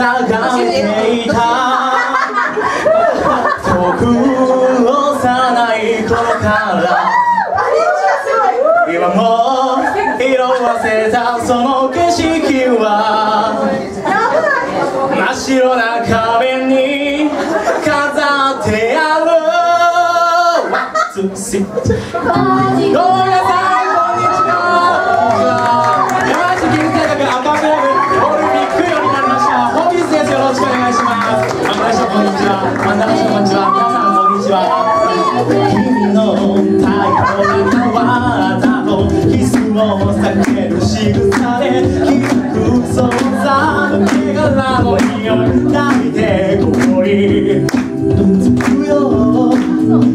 眺めていた遠く幼い。頃から今も色あせたその景色は。真っ白な壁に飾ってある。One, two, three.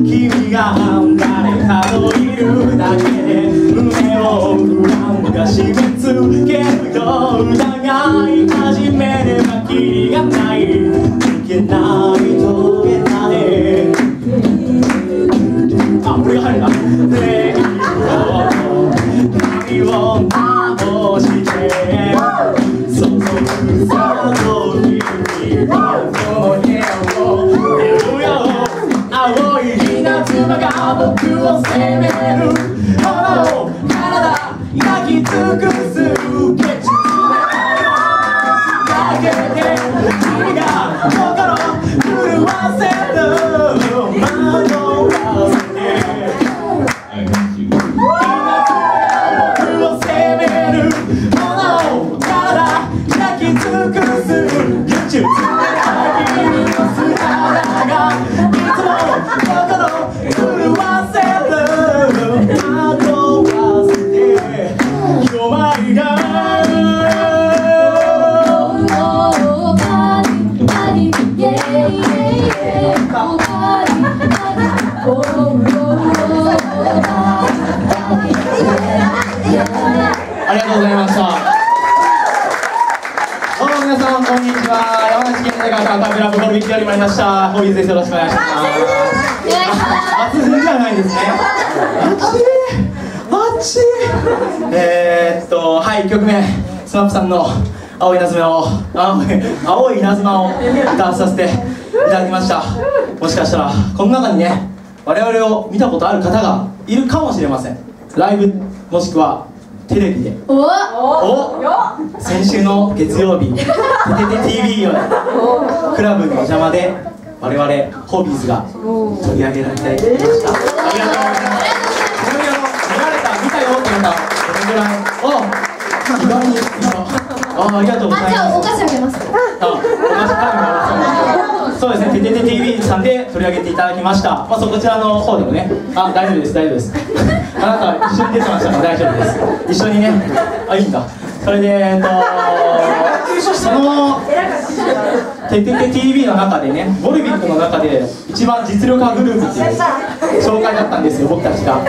君が誰かといるだけで胸を恨むが締め梨県大学赤クラブゴルビックより参りましたホビーズですよろしくお願いします暑いじゃないですね。暑い暑いえー、っとはい1曲目スマップさんの青い稲妻を青い青い稲妻を歌わさせていただきました。もしかしたらこの中にね我々を見たことある方がいるかもしれません。ライブもしくはテレビで。おお先週の月曜日「ててて TV」よクラブの邪魔で我々ホビーズが取り上げられていましたありがとうございますちなみにあの見られた見たよってれぐらいあありがとうございあじゃあおます菓子あげますあ同じタイムそうですね、ててて TV さんで取り上げていただきました、まあ、そこちらの方でもね、あ大丈夫です、大丈夫です、あなた一緒に出てましたから大丈夫です、一緒にね、あいいんだ、それで、えっと、そのててて TV の中でね、ボルビックの中で一番実力派グループっていう紹介だったんですよ、僕たちが。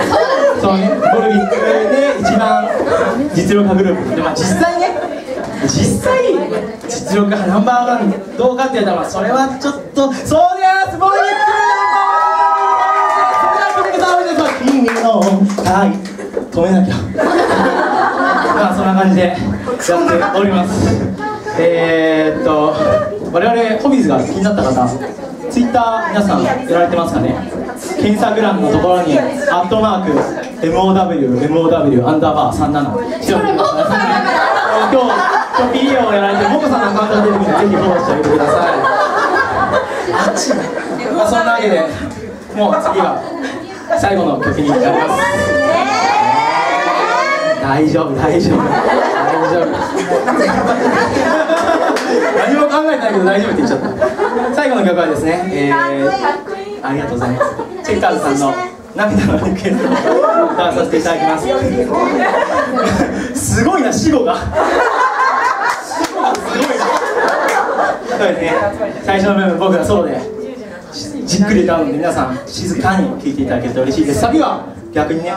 そうね、ボルビックで一番実力派グループ。で、まあ、実際ね、実際実力派ナンバーワンどうかって言ったらそれはちょっとそうですボルビックナンバーワンですそれは君のためです君のはい。止めなきゃまあそんな感じでやっております。えー、っと我々ホビーズが気になった方ツイッター皆さんやられてますかね？検索欄のところに「アットマーク MOWMOW アンダーバー37」しておいてください今日今日 PA をやられてモコさんのアカウントが出てくるのでぜひフォローしてあげてください。あっちまあそんなわけでもう次は最後の曲になります。大丈夫大丈夫。大丈夫。何も考えてないけど大丈夫って言っちゃった。最後の曲はですね、えー、ありがとうございます。チェッカーズさんの涙のリクエストを歌わさせていただきます。すごいな死後が。すごいな。そうですね。最初の部分僕がソロでじっくり歌うので皆さん静かに聴いていただけると嬉しいです。サビは逆にね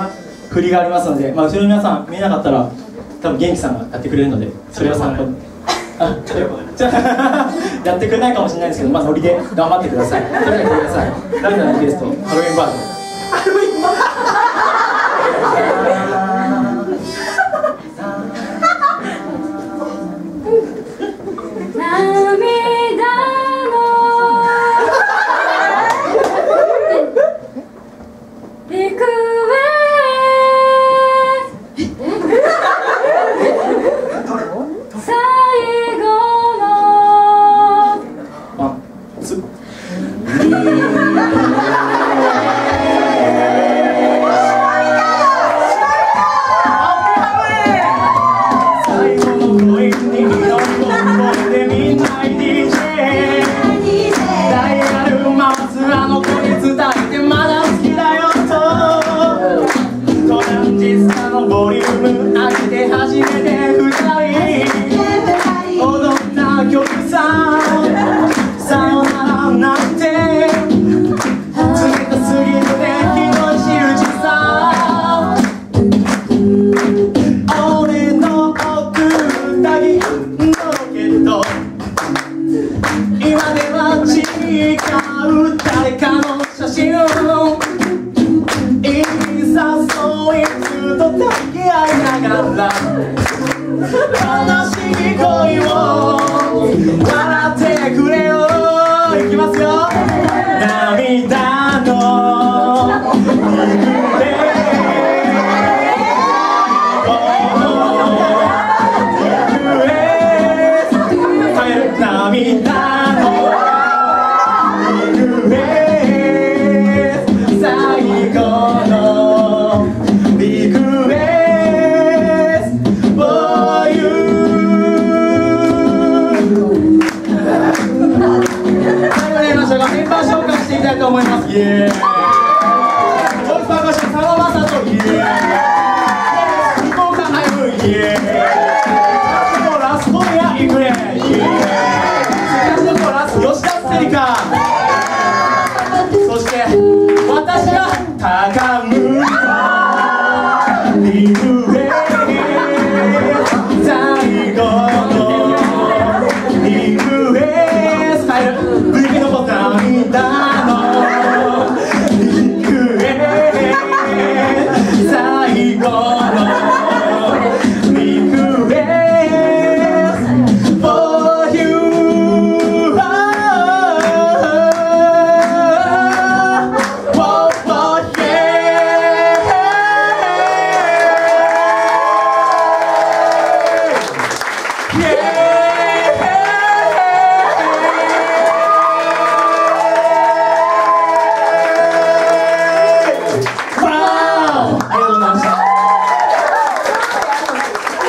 振りがありますので、まあ、後ろの皆さん見えなかったら多分元気さんがやってくれるのでそれを参考に。あちょちょやってくれないかもしれないですけどまあノリで頑張ってください。それでは聴いてください。涙のリクエストハロウィンバージョン思います。イエーイ。パーカッションイエーイ。福岡ハイブイ。エーイ。ラスヤイグレイエーイ。セカラス吉田リカそして私が高 Yeah!